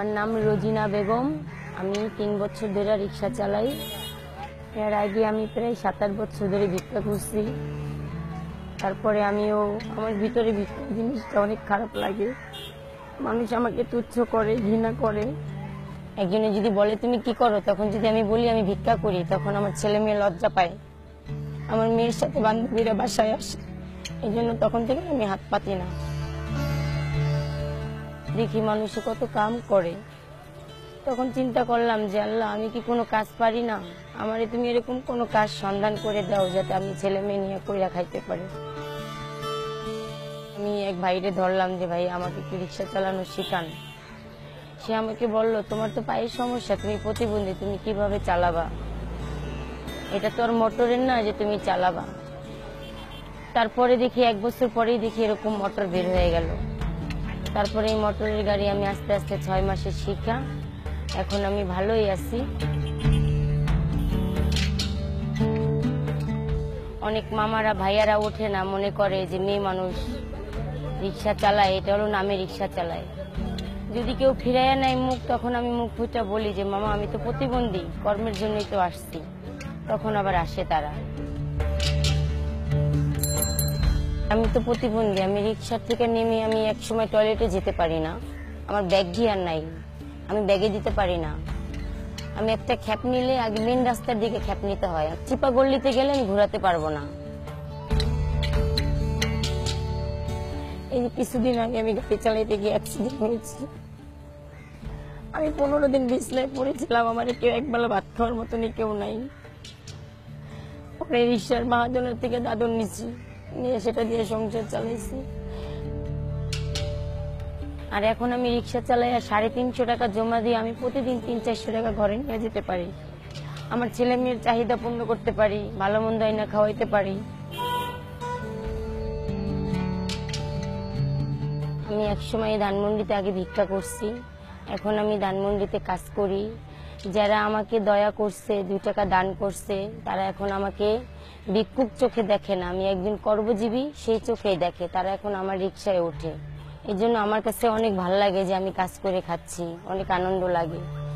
আমার নাম রোজিনা বেগম। আমি তিন বছর ধরে রিক্সা চালাই। এর আগে আমি প্রায় সাত আট বছর ধরে ভিক্ষা করছি। তারপরে আমিও, আমার ভিতরে ভিতরে জিনিসটা অনেক খারাপ লাগে। মানুষ আমাকে তুচ্ছ করে, ঘৃণা করে। একজনে যদি বলে, তুমি কি করো? তখন যদি আমি বলি, আমি ভিক্ষা করি, তখন আমার ছেলে মেয়ে লজ্জা পায়। আমার মেয়ের সাথে বান্ধবীরা বাসায় আসে। এই জন্য তখন থেকে আমি হাত পাতি না। দেখি মানুষ কত কাম করে। তখন চিন্তা করলাম যে, আল্লাহ, আমি কি কোনো কাজ পারি না? আমারে তুমি এরকম কোনো কাজ সন্ধান করে দাও যাতে আমি ছেলে মেয়ে নিয়ে কইরা খাইতে পারি। আমি এক ভাইরে ধরলাম যে, ভাই, আমাকে একটু রিক্সা চালানো শিখান। সে আমাকে বলল, তোমার তো পায়ের সমস্যা, তুমি প্রতিবন্ধী, তুমি কীভাবে চালাবা? এটা তো আর মোটরের না যে তুমি চালাবা। তারপরে দেখি, এক বছর পরেই দেখি এরকম মোটর বের হয়ে গেল। তারপরে এই মোটরের গাড়ি আমি আস্তে আস্তে ছয় মাসের শিক্ষা। এখন আমি ভালোই আছি। অনেক মামারা, ভাইয়ারা ওঠে না, মনে করে যে মেয়ে মানুষ রিক্সা চালায়, এটা হলো নামে রিক্সা চালায়। যদি কেউ ফিরাইয়া নেয় মুখ, তখন আমি মুখ ফুটা বলি যে, মামা, আমি তো প্রতিবন্ধী, কর্মের জন্যই তো আসছি। তখন আবার আসে তারা। আমি তো প্রতিবন্ধী, আমি রিক্সার থেকে নেমে আমি এক সময় টয়লেটে যেতে পারি না। আমার ব্যাগ গিয়ার নাই। আমি ব্যাগে দিতে পারি না। আমি একটা খ্যাপ নিলে আগে মেন রাস্তার দিকে খ্যাপ নিতে হয়। চিপা গল্লিতে গেলে আমি ঘোরাতে পারব না। এই কিছুদিন আগে আমি গাড়ি চালাইতে গিয়ে অ্যাক্সিডেন্ট হয়েছি আমি পনেরো দিন বিছনায় পড়েছিলাম। আমার কেউ একবেলা ভাত খাওয়ার মতনই কেউ নাই। পরে রিক্সার মহাজনের থেকে দাদন নিছি নিয়ে সেটা দিয়ে সংসার চালাইছি। আর এখন আমি রিক্সা চালাই আর সাড়ে তিনশো টাকা জমা দিয়ে আমি প্রতিদিন তিন চারশো টাকা ঘরে নিয়ে যেতে পারি। আমার ছেলে মেয়ের চাহিদা পূর্ণ করতে পারি, ভালো মন্দ আইনা খাওয়াইতে পারি। আমি একসময় ধানমন্ডিতে আগে ভিক্ষা করছি। এখন আমি ধানমন্ডিতে কাজ করি। যারা আমাকে দয়া করছে, দুই টাকা দান করছে, তারা এখন আমাকে ভিক্ষুক চোখে দেখে না। আমি একজন কর্মজীবী, সেই চোখেই দেখে। তারা এখন আমার রিক্সায় ওঠে। এই জন্য আমার কাছে অনেক ভালো লাগে যে আমি কাজ করে খাচ্ছি। অনেক আনন্দ লাগে।